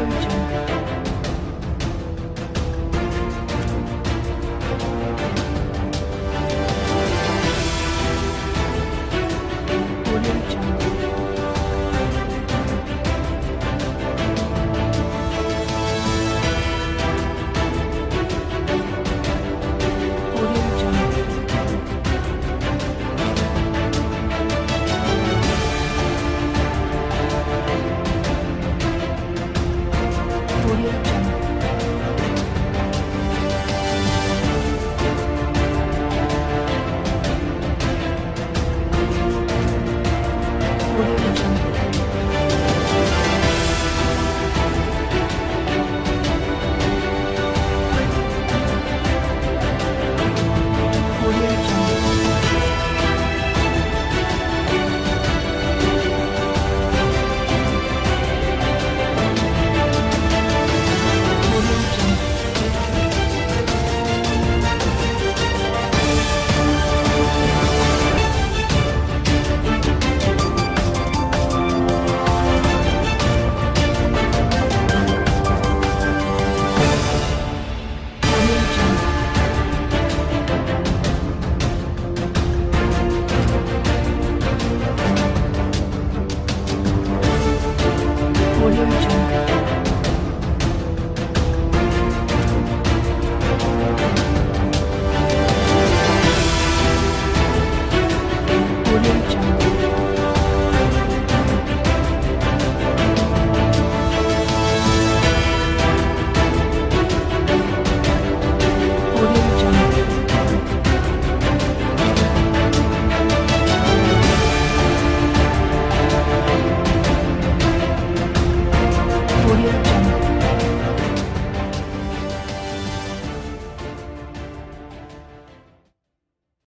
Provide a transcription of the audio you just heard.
有。audio jungle. Audio